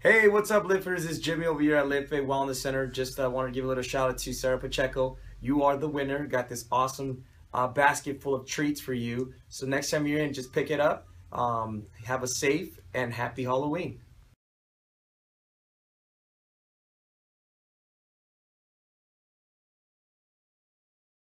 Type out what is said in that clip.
Hey, what's up, lifters? It's Jimmy over here at Live Fit Wellness Center. Just uh, want to give a little shout out to Sarah Pacheco. You are the winner. Got this awesome uh, basket full of treats for you. So next time you're in, just pick it up. Um, have a safe and happy Halloween.